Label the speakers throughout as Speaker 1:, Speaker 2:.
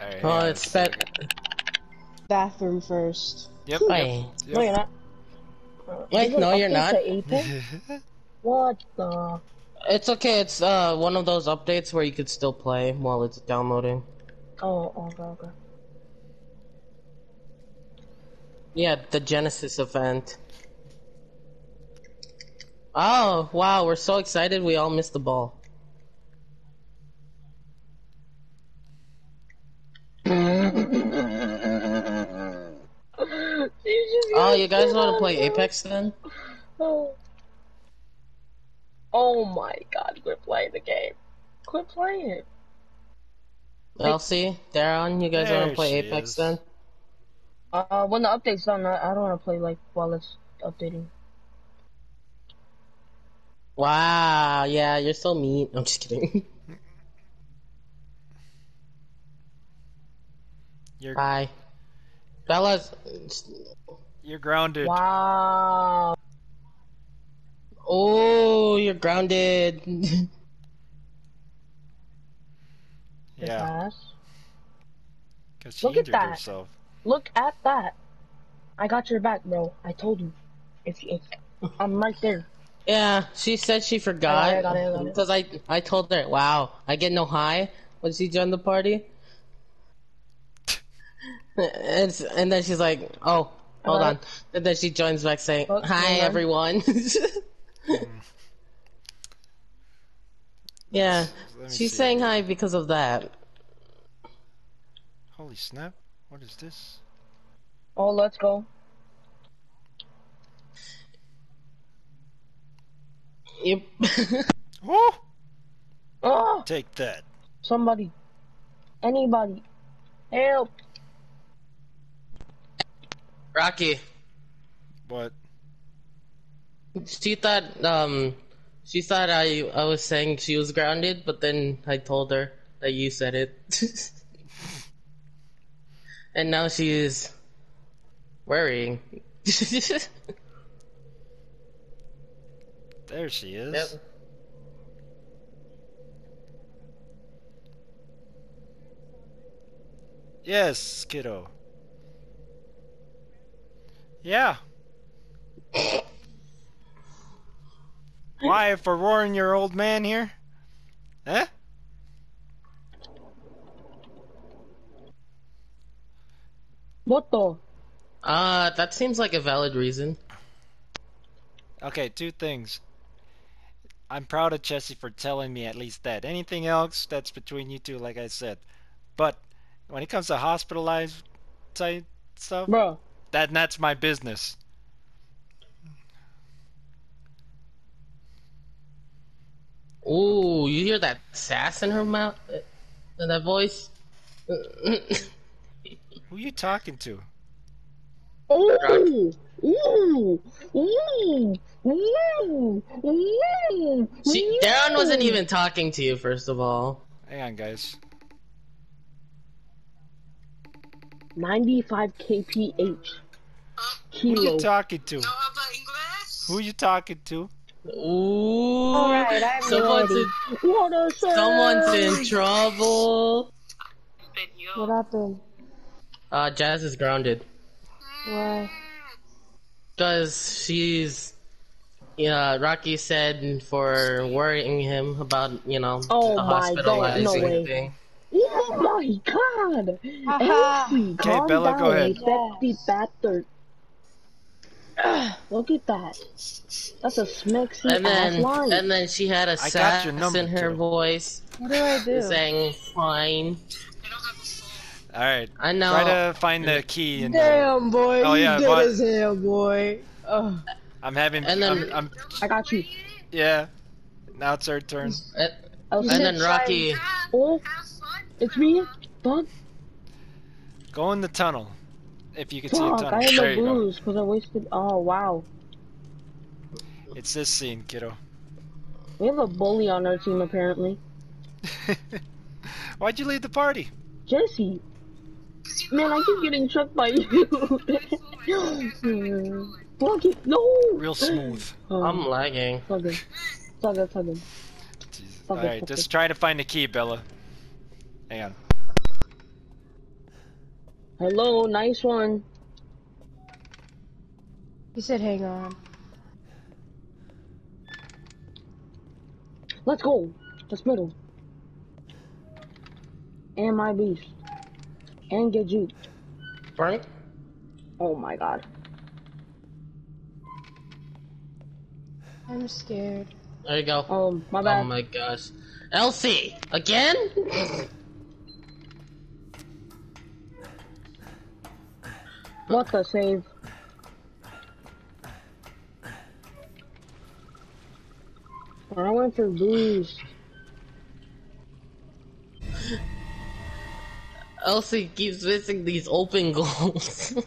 Speaker 1: Alright,
Speaker 2: Oh,
Speaker 1: hang on.
Speaker 2: it's spent.
Speaker 3: Bathroom first.
Speaker 1: Yep.
Speaker 2: Wait,
Speaker 3: No, you're not.
Speaker 2: wait, no, you're not.
Speaker 3: What the?
Speaker 2: It's okay. It's uh one of those updates where you could still play while it's downloading.
Speaker 3: Oh, okay, okay.
Speaker 2: Yeah, the Genesis event. Oh wow, we're so excited we all missed the ball. Oh, you guys want to play Apex then?
Speaker 3: Oh. oh my god, quit playing the game. Quit playing it.
Speaker 2: Elsie, Darren, you guys want to play Apex
Speaker 1: is.
Speaker 2: then?
Speaker 3: Uh, when the update's done, I, I don't want to play like while it's updating.
Speaker 2: Wow, yeah, you're so mean. I'm just kidding.
Speaker 1: You're
Speaker 2: Bye. Bella's.
Speaker 1: you're grounded.
Speaker 3: Wow.
Speaker 2: Oh, you're grounded.
Speaker 1: Yeah, because she
Speaker 3: Look at that.
Speaker 1: herself.
Speaker 3: Look at that. I got your back, bro. I told you. If, if I'm right there.
Speaker 2: yeah, she said she forgot
Speaker 3: got it, I
Speaker 2: because I I told her, "Wow, I get no high when she joined the party." And and then she's like, "Oh, hold
Speaker 3: got
Speaker 2: on," and then she joins back saying,
Speaker 3: Oh,
Speaker 2: "Hi,
Speaker 3: hold on.
Speaker 2: everyone." yeah, she's
Speaker 1: see.
Speaker 2: saying hi because of that.
Speaker 1: Holy snap! What is this?
Speaker 3: Oh, let's go.
Speaker 2: Yep.
Speaker 1: Woo!
Speaker 3: Oh,
Speaker 1: Take that.
Speaker 3: somebody. Anybody. Help.
Speaker 2: Rocky.
Speaker 1: What?
Speaker 2: She thought um she thought I I was saying she was grounded, but then I told her that you said it. and now she is worrying.
Speaker 1: There she is.
Speaker 2: Yep.
Speaker 1: Yes, kiddo. Yeah. Why for roaring your old man here? Eh?
Speaker 3: What the?
Speaker 2: Uh that seems like a valid reason.
Speaker 1: Okay, two things. I'm proud of Jesse for telling me at least that. Anything else, that's between you two, like I said. But when it comes to hospitalized type stuff,
Speaker 3: Bro.
Speaker 1: That that's my business.
Speaker 2: Ooh, you hear that sass in her mouth? Uh, that voice?
Speaker 1: Who you talking to?
Speaker 3: Ooh. Ooh. Ooh. Ooh. Ooh.
Speaker 2: she, Darren wasn't even talking to you, first of all.
Speaker 1: Hang on, guys.
Speaker 3: 95 kph.
Speaker 1: Who
Speaker 3: Kilo.
Speaker 1: you talking to?
Speaker 4: No habla inglés.
Speaker 1: Who you talking to?
Speaker 2: Ooh,
Speaker 3: Alright, I'm
Speaker 2: someone's
Speaker 3: ready.
Speaker 2: in,
Speaker 3: What
Speaker 2: someone's in trouble.
Speaker 3: What happened?
Speaker 2: Uh, Jazz is grounded.
Speaker 3: Why?
Speaker 2: Because she's, yeah, Rocky said for worrying him about, you know,
Speaker 3: Oh
Speaker 2: the
Speaker 3: my God, no
Speaker 2: hospitalizing
Speaker 3: way.
Speaker 2: thing.
Speaker 3: Oh my god!
Speaker 5: Haha.
Speaker 3: Elsie,
Speaker 1: Okay, Bella, go ahead.
Speaker 3: sexy bastard. Look at that. That's a smexy
Speaker 2: And then,
Speaker 3: line.
Speaker 2: and then she had a
Speaker 1: I got
Speaker 2: sass in her
Speaker 1: too.
Speaker 2: voice,
Speaker 5: What do I do?
Speaker 2: saying, fine.
Speaker 4: I don't have a phone.
Speaker 1: Alright,
Speaker 2: I know.
Speaker 1: try to find the key and uh,
Speaker 5: Damn, boy.
Speaker 1: Oh,
Speaker 5: you
Speaker 1: yeah,
Speaker 5: good
Speaker 1: what-
Speaker 5: as hell, boy. Ugh.
Speaker 1: I'm having
Speaker 2: And then-
Speaker 1: I'm, I'm
Speaker 3: I got you.
Speaker 1: yeah. Now it's our turn.
Speaker 2: And, and then Rocky,
Speaker 3: Oh,
Speaker 4: Have fun.
Speaker 3: It's me. Fuck,
Speaker 1: Go in the tunnel. If you can see a
Speaker 3: fuck.
Speaker 1: tunnel.
Speaker 3: I have
Speaker 1: there
Speaker 3: no
Speaker 1: you
Speaker 3: blues because I wasted. Oh wow.
Speaker 1: It's this scene, kiddo.
Speaker 3: We have a bully on our team apparently.
Speaker 1: Why'd you leave the party?
Speaker 3: Jesse.
Speaker 4: 'Cause you
Speaker 3: Man, I keep getting chucked by you. Fuck it. No.
Speaker 1: Real smooth.
Speaker 3: Oh,
Speaker 2: I'm lagging.
Speaker 3: Fuck it. Fuck it. Fuck it.
Speaker 1: Jesus.
Speaker 3: Okay,
Speaker 1: Alright,
Speaker 3: okay.
Speaker 1: just try to find the key, Bella. Hang on.
Speaker 3: Hello, nice one.
Speaker 5: He said, hang on.
Speaker 3: Let's go. Let's middle. And my beast. And get you.
Speaker 2: Frank?
Speaker 3: Oh my god.
Speaker 5: I'm scared.
Speaker 2: There you go.
Speaker 3: Um, my bad.
Speaker 2: Oh my gosh. Elsie! Again?
Speaker 3: What the save? I went for boost.
Speaker 2: Elsie keeps missing these open goals.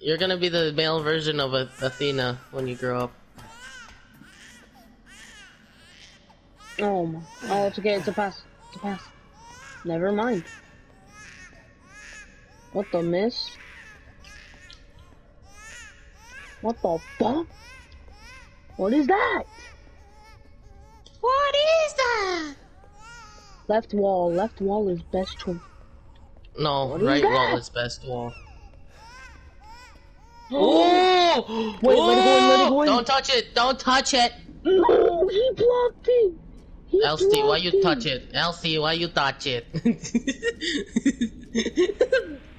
Speaker 2: You're gonna be the male version of a- Athena when you grow up.
Speaker 3: Oh my. Oh, it's okay. It's a pass. It's a pass. Never mind. What the miss? What the fuck? What is that?
Speaker 2: What is that?
Speaker 3: Left wall. Left wall is best choice.
Speaker 2: No,
Speaker 3: What is
Speaker 2: right
Speaker 3: that?
Speaker 2: wall is best wall.
Speaker 3: Oh! Wait, let it go in, let it go in.
Speaker 2: Don't touch it! Don't touch it!
Speaker 3: No, he blocked it. He
Speaker 2: Elsie, why you touch it? Elsie, why you touch it?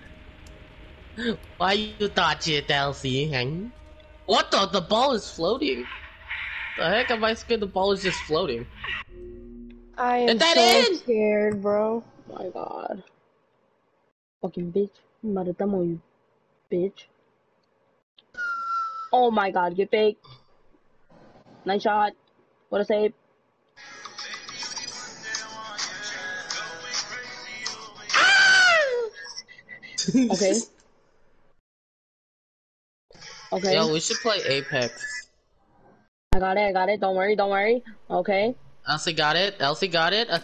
Speaker 2: why you touch it, Elsie? Huh? What the? The ball is floating. The heck am I scared the ball is just floating?
Speaker 5: I am
Speaker 2: that
Speaker 5: so
Speaker 2: in!
Speaker 5: scared, bro.
Speaker 3: My god. Fucking bitch. I'm about to demo you. Bitch. Oh my god, get fake. Nice shot. What a save. Okay. Okay.
Speaker 2: Yo, we should play Apex.
Speaker 3: I got it, I got it. Don't worry, don't worry. Okay.
Speaker 2: Elsie got it. Elsie got it. Uh,